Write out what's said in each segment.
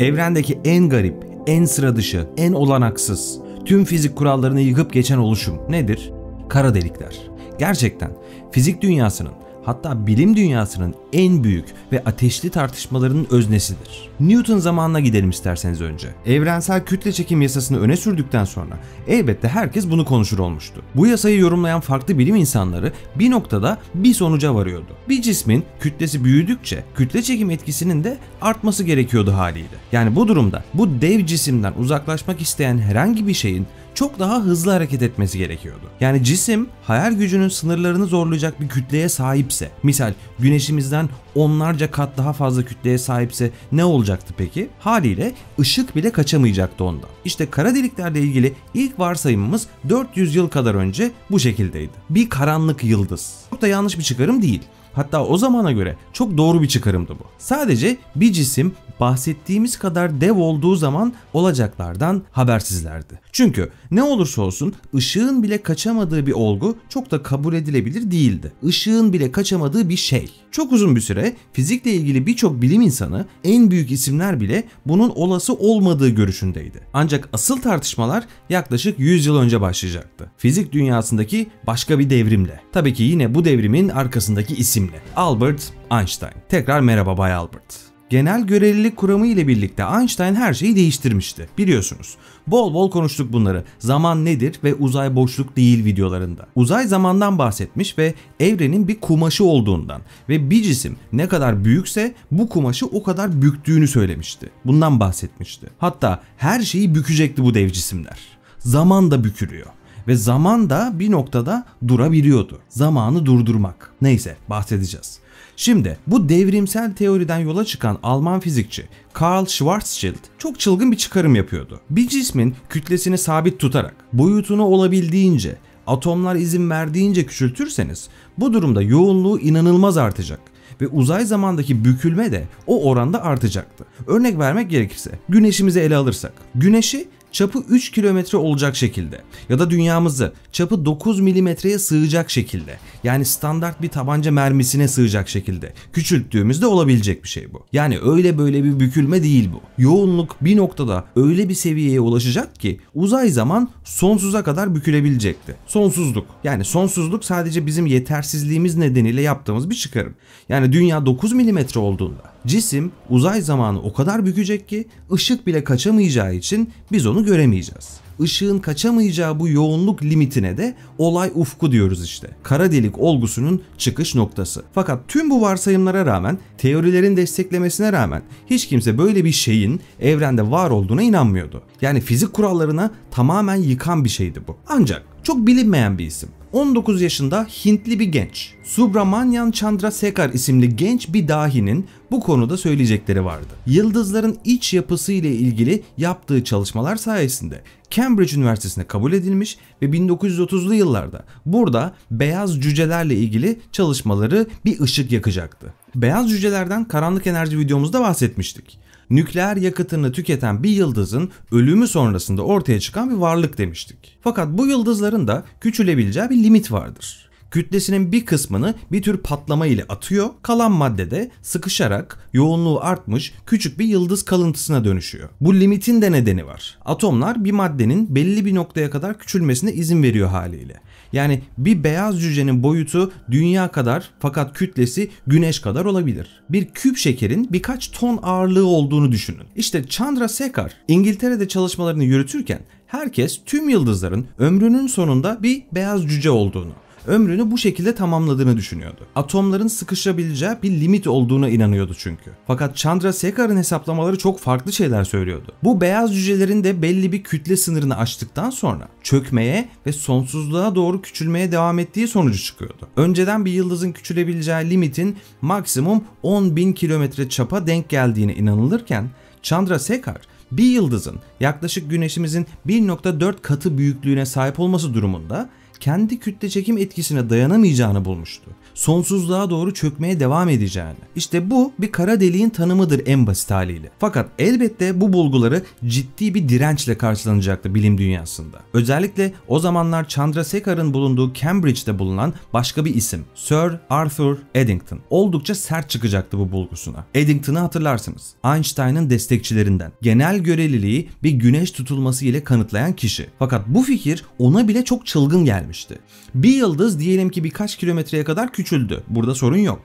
Evrendeki en garip, en sıra dışı, en olanaksız, tüm fizik kurallarını yıkıp geçen oluşum nedir? Kara delikler. Gerçekten fizik dünyasının hatta bilim dünyasının en büyük ve ateşli tartışmalarının öznesidir. Newton zamanına gidelim isterseniz önce. Evrensel kütle çekim yasasını öne sürdükten sonra elbette herkes bunu konuşur olmuştu. Bu yasayı yorumlayan farklı bilim insanları bir noktada bir sonuca varıyordu. Bir cismin kütlesi büyüdükçe kütle çekim etkisinin de artması gerekiyordu haliyle. Yani bu durumda bu dev cisimden uzaklaşmak isteyen herhangi bir şeyin çok daha hızlı hareket etmesi gerekiyordu. Yani cisim hayal gücünün sınırlarını zorlayacak bir kütleye sahipse, misal güneşimizden onlarca kat daha fazla kütleye sahipse ne olacaktı peki? Haliyle ışık bile kaçamayacaktı ondan. İşte kara deliklerle ilgili ilk varsayımımız 400 yıl kadar önce bu şekildeydi. Bir karanlık yıldız. Çok da yanlış bir çıkarım değil. Hatta o zamana göre çok doğru bir çıkarımdı bu. Sadece bir cisim bahsettiğimiz kadar dev olduğu zaman olacaklardan habersizlerdi. Çünkü ne olursa olsun ışığın bile kaçamadığı bir olgu çok da kabul edilebilir değildi. Işığın bile kaçamadığı bir şey. Çok uzun bir süre fizikle ilgili birçok bilim insanı en büyük isimler bile bunun olası olmadığı görüşündeydi. Ancak asıl tartışmalar yaklaşık 100 yıl önce başlayacaktı. Fizik dünyasındaki başka bir devrimle. Tabii ki yine bu devrimin arkasındaki isimle. Albert Einstein. Tekrar merhaba Bay Albert. Genel görelilik kuramı ile birlikte Einstein her şeyi değiştirmişti. Biliyorsunuz. Bol bol konuştuk bunları. Zaman nedir ve uzay boşluk değil videolarında. Uzay zamandan bahsetmiş ve evrenin bir kumaşı olduğundan ve bir cisim ne kadar büyükse bu kumaşı o kadar büktüğünü söylemişti. Bundan bahsetmişti. Hatta her şeyi bükecekti bu dev cisimler. Zaman da bükülüyor ve zaman da bir noktada durabiliyordu. Zamanı durdurmak. Neyse bahsedeceğiz. Şimdi bu devrimsel teoriden yola çıkan Alman fizikçi Karl Schwarzschild çok çılgın bir çıkarım yapıyordu. Bir cismin kütlesini sabit tutarak boyutunu olabildiğince atomlar izin verdiğince küçültürseniz bu durumda yoğunluğu inanılmaz artacak ve uzay zamandaki bükülme de o oranda artacaktı. Örnek vermek gerekirse güneşimizi ele alırsak. Güneşi çapı 3 kilometre olacak şekilde ya da dünyamızı çapı 9 milimetreye sığacak şekilde yani standart bir tabanca mermisine sığacak şekilde küçülttüğümüzde olabilecek bir şey bu. Yani öyle böyle bir bükülme değil bu. Yoğunluk bir noktada öyle bir seviyeye ulaşacak ki uzay zaman sonsuza kadar bükülebilecekti. Sonsuzluk. Yani sonsuzluk sadece bizim yetersizliğimiz nedeniyle yaptığımız bir çıkarım. Yani dünya 9 milimetre olduğunda cisim uzay zamanı o kadar bükecek ki ışık bile kaçamayacağı için biz onu göremeyeceğiz. Işığın kaçamayacağı bu yoğunluk limitine de olay ufku diyoruz işte. Kara delik olgusunun çıkış noktası. Fakat tüm bu varsayımlara rağmen, teorilerin desteklemesine rağmen hiç kimse böyle bir şeyin evrende var olduğuna inanmıyordu. Yani fizik kurallarına tamamen yıkan bir şeydi bu. Ancak çok bilinmeyen bir isim. 19 yaşında Hintli bir genç. Subramanian Chandrasekhar isimli genç bir dahinin bu konuda söyleyecekleri vardı. Yıldızların iç yapısı ile ilgili yaptığı çalışmalar sayesinde Cambridge Üniversitesi'ne kabul edilmiş ve 1930'lu yıllarda burada beyaz cücelerle ilgili çalışmaları bir ışık yakacaktı. Beyaz cücelerden karanlık enerji videomuzda bahsetmiştik nükleer yakıtını tüketen bir yıldızın ölümü sonrasında ortaya çıkan bir varlık demiştik. Fakat bu yıldızların da küçülebileceği bir limit vardır kütlesinin bir kısmını bir tür patlama ile atıyor. Kalan maddede sıkışarak yoğunluğu artmış küçük bir yıldız kalıntısına dönüşüyor. Bu limitin de nedeni var. Atomlar bir maddenin belli bir noktaya kadar küçülmesine izin veriyor haliyle. Yani bir beyaz cücenin boyutu dünya kadar fakat kütlesi güneş kadar olabilir. Bir küp şekerin birkaç ton ağırlığı olduğunu düşünün. İşte Chandrasekhar İngiltere'de çalışmalarını yürütürken herkes tüm yıldızların ömrünün sonunda bir beyaz cüce olduğunu ömrünü bu şekilde tamamladığını düşünüyordu. Atomların sıkışabileceği bir limit olduğuna inanıyordu çünkü. Fakat Chandrasekhar'ın hesaplamaları çok farklı şeyler söylüyordu. Bu beyaz cücelerin de belli bir kütle sınırını aştıktan sonra çökmeye ve sonsuzluğa doğru küçülmeye devam ettiği sonucu çıkıyordu. Önceden bir yıldızın küçülebileceği limitin maksimum 10.000 kilometre çapa denk geldiğine inanılırken Chandrasekhar bir yıldızın yaklaşık güneşimizin 1.4 katı büyüklüğüne sahip olması durumunda kendi kütle çekim etkisine dayanamayacağını bulmuştu. Sonsuzluğa doğru çökmeye devam edeceğini. İşte bu bir kara deliğin tanımıdır en basit haliyle. Fakat elbette bu bulguları ciddi bir dirençle karşılanacaktı bilim dünyasında. Özellikle o zamanlar Chandrasekhar'ın bulunduğu Cambridge'de bulunan başka bir isim Sir Arthur Eddington. Oldukça sert çıkacaktı bu bulgusuna. Eddington'ı hatırlarsınız. Einstein'ın destekçilerinden. Genel göreliliği bir güneş tutulması ile kanıtlayan kişi. Fakat bu fikir ona bile çok çılgın gelmişti. Bir yıldız diyelim ki birkaç kilometreye kadar küçüldü. Burada sorun yok.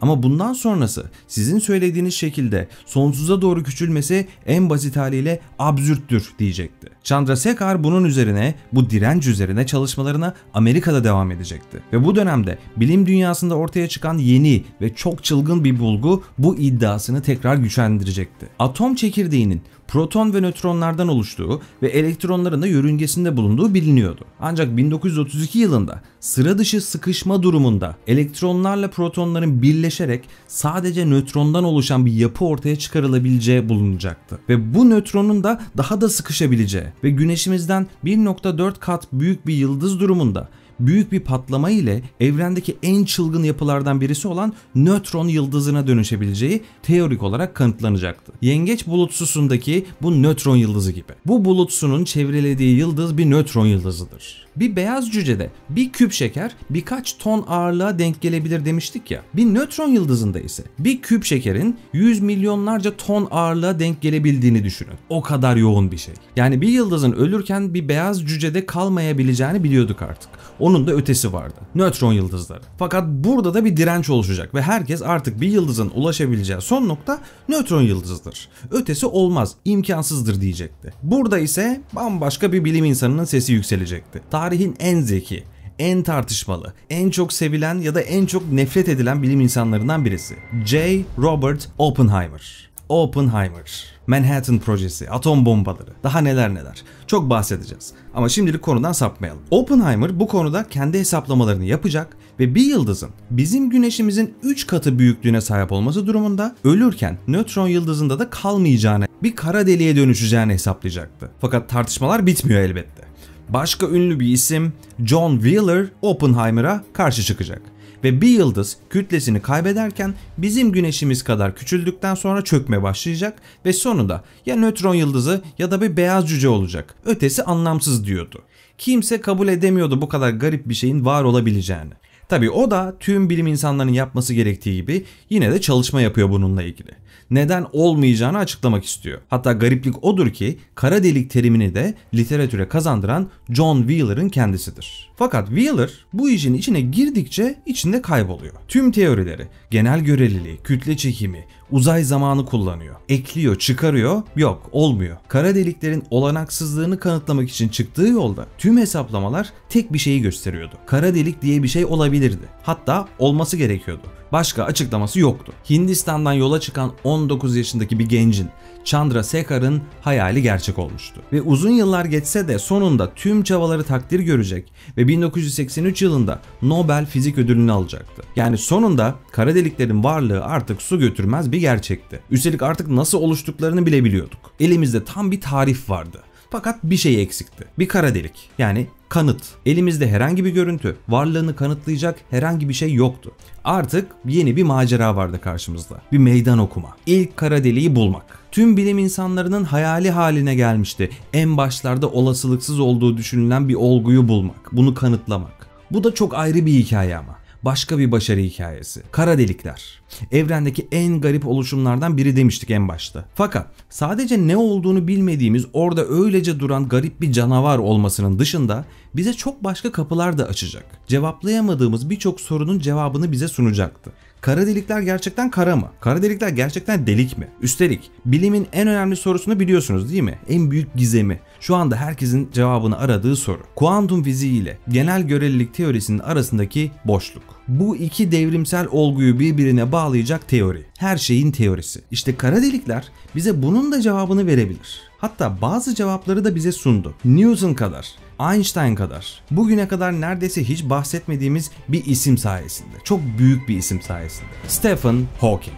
Ama bundan sonrası sizin söylediğiniz şekilde sonsuza doğru küçülmesi en basit haliyle absürttür diyecekti. Chandrasekhar bunun üzerine, bu direnç üzerine çalışmalarına Amerika'da devam edecekti. Ve bu dönemde bilim dünyasında ortaya çıkan yeni ve çok çılgın bir bulgu bu iddiasını tekrar güçlendirecekti. Atom çekirdeğinin proton ve nötronlardan oluştuğu ve elektronların da yörüngesinde bulunduğu biliniyordu. Ancak 1932 yılında sıra dışı sıkışma durumunda elektronlarla protonların birleşerek sadece nötrondan oluşan bir yapı ortaya çıkarılabileceği bulunacaktı. Ve bu nötronun da daha da sıkışabileceği ve güneşimizden 1.4 kat büyük bir yıldız durumunda büyük bir patlama ile evrendeki en çılgın yapılardan birisi olan nötron yıldızına dönüşebileceği teorik olarak kanıtlanacaktı. Yengeç bulutsusundaki bu nötron yıldızı gibi. Bu bulutsunun çevrelediği yıldız bir nötron yıldızıdır. Bir beyaz cücede bir küp şeker birkaç ton ağırlığa denk gelebilir demiştik ya. Bir nötron yıldızında ise bir küp şekerin 100 milyonlarca ton ağırlığa denk gelebildiğini düşünün. O kadar yoğun bir şey. Yani bir yıldızın ölürken bir beyaz cücede kalmayabileceğini biliyorduk artık. Onun da ötesi vardı. Nötron yıldızları. Fakat burada da bir direnç oluşacak ve herkes artık bir yıldızın ulaşabileceği son nokta nötron yıldızıdır. Ötesi olmaz, imkansızdır diyecekti. Burada ise bambaşka bir bilim insanının sesi yükselecekti. Tarihin en zeki, en tartışmalı, en çok sevilen ya da en çok nefret edilen bilim insanlarından birisi. J. Robert Oppenheimer. Oppenheimer. Manhattan projesi, atom bombaları, daha neler neler. Çok bahsedeceğiz. Ama şimdilik konudan sapmayalım. Oppenheimer bu konuda kendi hesaplamalarını yapacak ve bir yıldızın bizim güneşimizin 3 katı büyüklüğüne sahip olması durumunda ölürken nötron yıldızında da kalmayacağını, bir kara deliğe dönüşeceğini hesaplayacaktı. Fakat tartışmalar bitmiyor elbette. Başka ünlü bir isim John Wheeler Oppenheimer'a karşı çıkacak ve bir yıldız kütlesini kaybederken bizim güneşimiz kadar küçüldükten sonra çökme başlayacak ve sonunda ya nötron yıldızı ya da bir beyaz cüce olacak. Ötesi anlamsız diyordu. Kimse kabul edemiyordu bu kadar garip bir şeyin var olabileceğini. Tabi o da tüm bilim insanlarının yapması gerektiği gibi yine de çalışma yapıyor bununla ilgili. Neden olmayacağını açıklamak istiyor. Hatta gariplik odur ki kara delik terimini de literatüre kazandıran John Wheeler'ın kendisidir. Fakat Wheeler bu işin içine girdikçe içinde kayboluyor. Tüm teorileri, genel göreliliği, kütle çekimi, uzay zamanı kullanıyor. Ekliyor, çıkarıyor, yok olmuyor. Kara deliklerin olanaksızlığını kanıtlamak için çıktığı yolda tüm hesaplamalar tek bir şeyi gösteriyordu. Kara delik diye bir şey olabilirdi. Hatta olması gerekiyordu. Başka açıklaması yoktu. Hindistan'dan yola çıkan 19 yaşındaki bir gencin Chandra Sekhar'ın hayali gerçek olmuştu. Ve uzun yıllar geçse de sonunda tüm çabaları takdir görecek ve 1983 yılında Nobel Fizik Ödülünü alacaktı. Yani sonunda kara deliklerin varlığı artık su götürmez bir gerçekti. Üstelik artık nasıl oluştuklarını bile biliyorduk. Elimizde tam bir tarif vardı. Fakat bir şey eksikti. Bir kara delik. Yani kanıt. Elimizde herhangi bir görüntü, varlığını kanıtlayacak herhangi bir şey yoktu. Artık yeni bir macera vardı karşımızda. Bir meydan okuma. İlk kara deliği bulmak. Tüm bilim insanlarının hayali haline gelmişti. En başlarda olasılıksız olduğu düşünülen bir olguyu bulmak, bunu kanıtlamak. Bu da çok ayrı bir hikaye ama başka bir başarı hikayesi. Kara delikler. Evrendeki en garip oluşumlardan biri demiştik en başta. Fakat sadece ne olduğunu bilmediğimiz orada öylece duran garip bir canavar olmasının dışında bize çok başka kapılar da açacak. Cevaplayamadığımız birçok sorunun cevabını bize sunacaktı. Kara delikler gerçekten kara mı? Kara delikler gerçekten delik mi? Üstelik bilimin en önemli sorusunu biliyorsunuz değil mi? En büyük gizemi. Şu anda herkesin cevabını aradığı soru. Kuantum fiziği ile genel görelilik teorisinin arasındaki boşluk. Bu iki devrimsel olguyu birbirine bağlayacak teori. Her şeyin teorisi. İşte kara delikler bize bunun da cevabını verebilir. Hatta bazı cevapları da bize sundu. Newton kadar, Einstein kadar, bugüne kadar neredeyse hiç bahsetmediğimiz bir isim sayesinde. Çok büyük bir isim sayesinde. Stephen Hawking.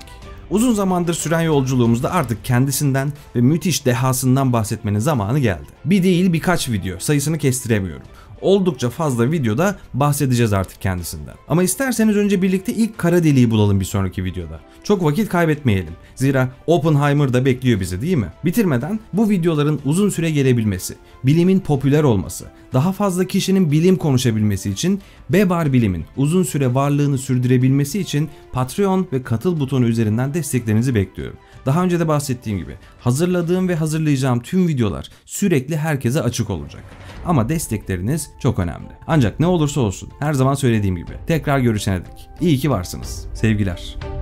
Uzun zamandır süren yolculuğumuzda artık kendisinden ve müthiş dehasından bahsetmenin zamanı geldi. Bir değil birkaç video sayısını kestiremiyorum. Oldukça fazla videoda bahsedeceğiz artık kendisinden. Ama isterseniz önce birlikte ilk kara deliği bulalım bir sonraki videoda. Çok vakit kaybetmeyelim. Zira Oppenheimer da bekliyor bizi değil mi? Bitirmeden bu videoların uzun süre gelebilmesi, bilimin popüler olması, daha fazla kişinin bilim konuşabilmesi için Bebar Bilim'in uzun süre varlığını sürdürebilmesi için Patreon ve katıl butonu üzerinden desteklerinizi bekliyorum. Daha önce de bahsettiğim gibi hazırladığım ve hazırlayacağım tüm videolar sürekli herkese açık olacak. Ama destekleriniz çok önemli. Ancak ne olursa olsun her zaman söylediğim gibi tekrar görüşene dek iyi ki varsınız. Sevgiler.